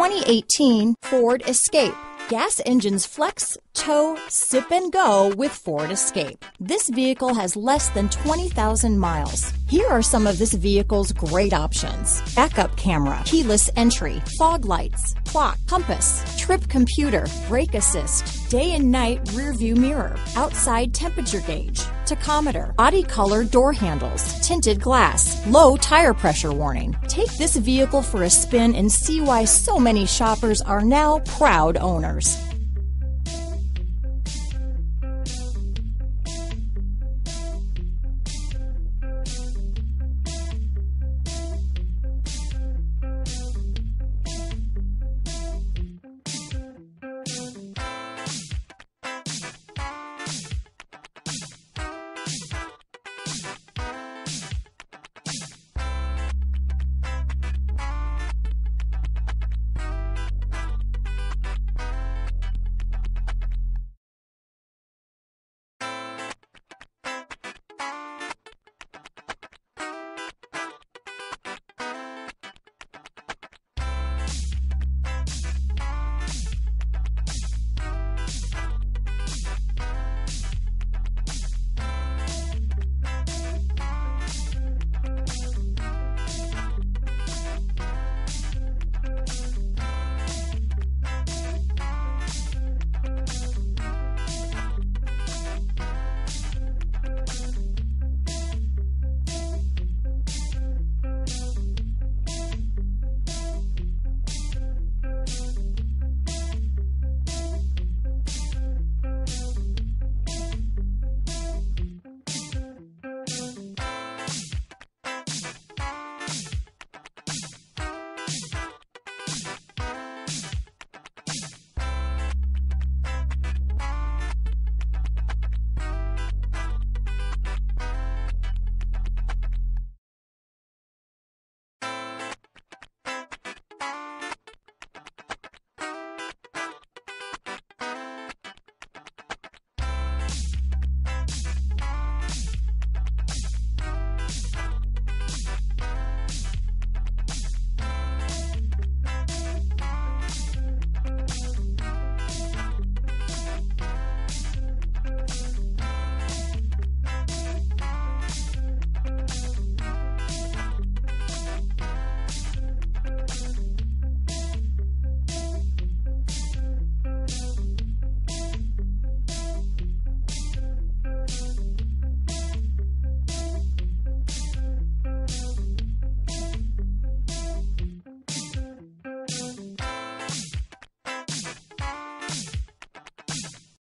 2018 Ford Escape. Gas engines flex, tow, sip and go with Ford Escape. This vehicle has less than 20,000 miles. Here are some of this vehicle's great options. Backup camera, keyless entry, fog lights, clock, compass, trip computer, brake assist, day and night rear view mirror, outside temperature gauge, tachometer, body color door handles, tinted glass, low tire pressure warning. Take this vehicle for a spin and see why so many shoppers are now proud owners.